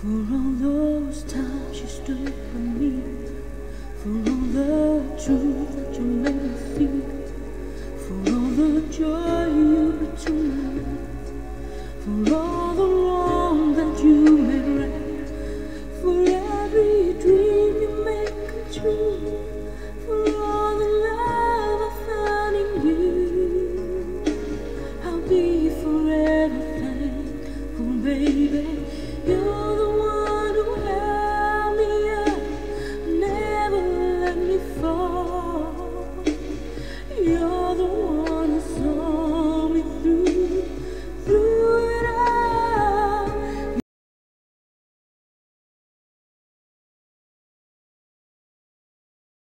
For all those times you stood by me, for all the truth that you made me feel, for all the joy you brought to my life, for all the wrong that you made right, for every dream you made come true, for all the love I found in you. I'll be forever thankful, baby. You're the one.